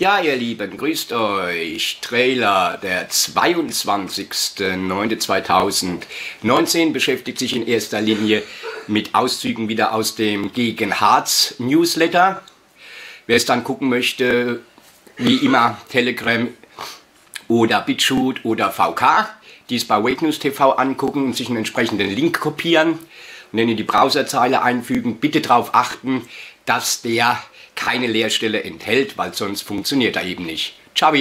Ja, ihr Lieben, grüßt euch. Trailer der 22.09.2019 beschäftigt sich in erster Linie mit Auszügen wieder aus dem Gegen Harz Newsletter. Wer es dann gucken möchte, wie immer Telegram oder BitChute oder VK, dies bei Wake News TV angucken und sich einen entsprechenden Link kopieren und dann in die Browserzeile einfügen. Bitte darauf achten, dass der keine Leerstelle enthält, weil sonst funktioniert er eben nicht. Ciao!